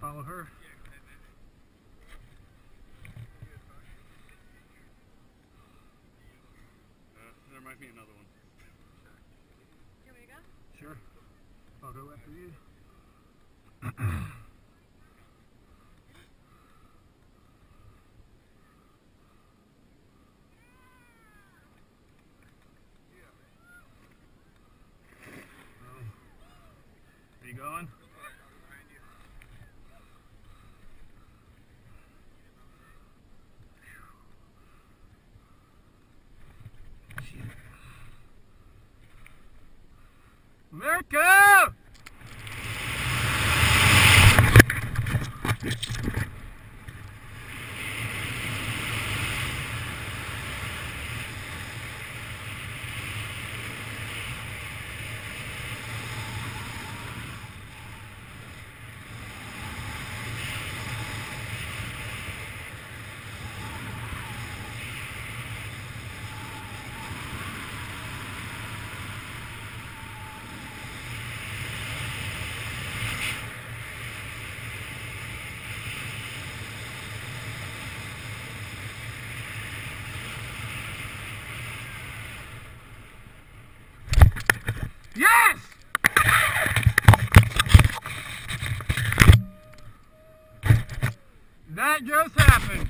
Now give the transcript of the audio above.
Follow her? Yeah, go ahead, man. Uh, there might be another one. You want me to go? Sure. I'll go after you. Are you going? Behind you. America! Yes! That just happened.